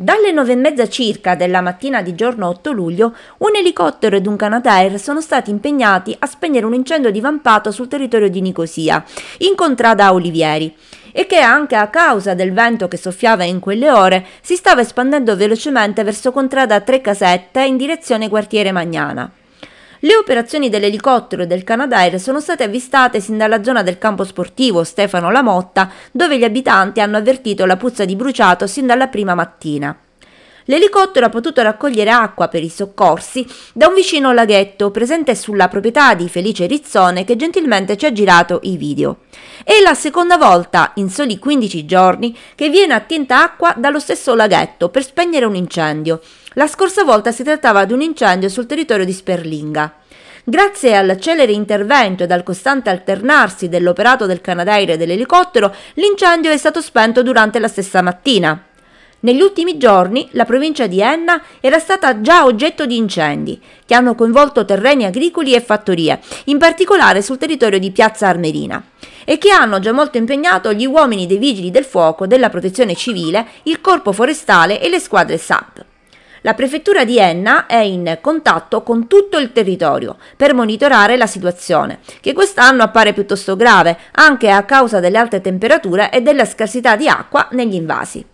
Dalle nove e mezza circa della mattina di giorno 8 luglio, un elicottero ed un Canadair sono stati impegnati a spegnere un incendio divampato sul territorio di Nicosia, in contrada Olivieri, e che anche a causa del vento che soffiava in quelle ore si stava espandendo velocemente verso contrada Tre Casette in direzione quartiere Magnana. Le operazioni dell'elicottero e del Canadair sono state avvistate sin dalla zona del campo sportivo Stefano Lamotta, dove gli abitanti hanno avvertito la puzza di bruciato sin dalla prima mattina. L'elicottero ha potuto raccogliere acqua per i soccorsi da un vicino laghetto presente sulla proprietà di Felice Rizzone che gentilmente ci ha girato i video. È la seconda volta in soli 15 giorni che viene attinta acqua dallo stesso laghetto per spegnere un incendio. La scorsa volta si trattava di un incendio sul territorio di Sperlinga. Grazie al celere intervento ed al costante alternarsi dell'operato del Canadair e dell'elicottero, l'incendio è stato spento durante la stessa mattina. Negli ultimi giorni la provincia di Enna era stata già oggetto di incendi, che hanno coinvolto terreni agricoli e fattorie, in particolare sul territorio di Piazza Armerina, e che hanno già molto impegnato gli uomini dei vigili del fuoco, della protezione civile, il corpo forestale e le squadre SAP. La prefettura di Enna è in contatto con tutto il territorio per monitorare la situazione, che quest'anno appare piuttosto grave, anche a causa delle alte temperature e della scarsità di acqua negli invasi.